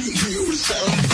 you sound.